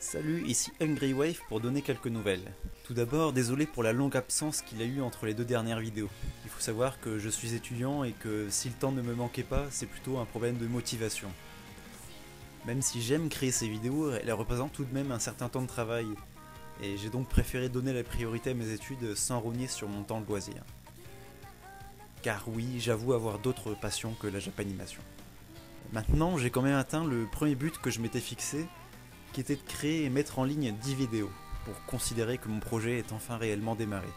Salut, ici Hungry Wave pour donner quelques nouvelles. Tout d'abord, désolé pour la longue absence qu'il a eu entre les deux dernières vidéos. Il faut savoir que je suis étudiant et que si le temps ne me manquait pas, c'est plutôt un problème de motivation. Même si j'aime créer ces vidéos, elles représentent tout de même un certain temps de travail, et j'ai donc préféré donner la priorité à mes études sans rogner sur mon temps de loisir. Car oui, j'avoue avoir d'autres passions que la japanimation. Maintenant, j'ai quand même atteint le premier but que je m'étais fixé, était de créer et mettre en ligne 10 vidéos, pour considérer que mon projet est enfin réellement démarré.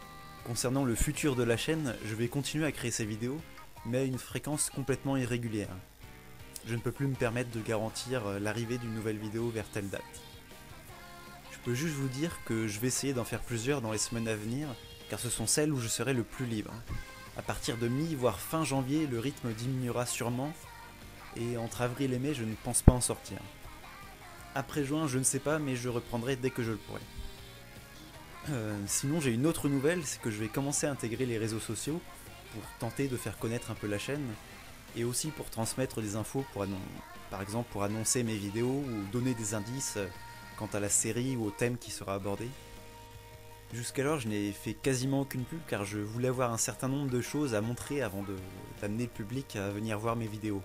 Concernant le futur de la chaîne, je vais continuer à créer ces vidéos, mais à une fréquence complètement irrégulière. Je ne peux plus me permettre de garantir l'arrivée d'une nouvelle vidéo vers telle date. Je peux juste vous dire que je vais essayer d'en faire plusieurs dans les semaines à venir, car ce sont celles où je serai le plus libre. À partir de mi, voire fin janvier, le rythme diminuera sûrement, et entre avril et mai, je ne pense pas en sortir. Après juin, je ne sais pas, mais je reprendrai dès que je le pourrai. Euh, sinon, j'ai une autre nouvelle, c'est que je vais commencer à intégrer les réseaux sociaux pour tenter de faire connaître un peu la chaîne et aussi pour transmettre des infos, par exemple pour annoncer mes vidéos ou donner des indices euh, quant à la série ou au thème qui sera abordé. Jusqu'alors, je n'ai fait quasiment aucune pub car je voulais avoir un certain nombre de choses à montrer avant d'amener le public à venir voir mes vidéos.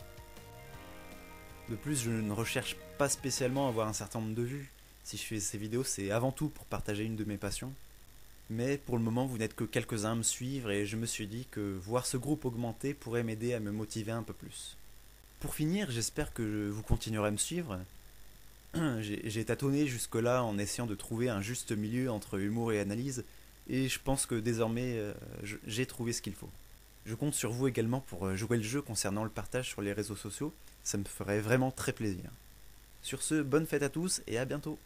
De plus, je ne recherche pas spécialement à avoir un certain nombre de vues. Si je fais ces vidéos, c'est avant tout pour partager une de mes passions. Mais pour le moment, vous n'êtes que quelques-uns à me suivre et je me suis dit que voir ce groupe augmenter pourrait m'aider à me motiver un peu plus. Pour finir, j'espère que vous continuerez à me suivre. J'ai tâtonné jusque-là en essayant de trouver un juste milieu entre humour et analyse, et je pense que désormais euh, j'ai trouvé ce qu'il faut. Je compte sur vous également pour euh, jouer le jeu concernant le partage sur les réseaux sociaux, ça me ferait vraiment très plaisir. Sur ce, bonne fête à tous et à bientôt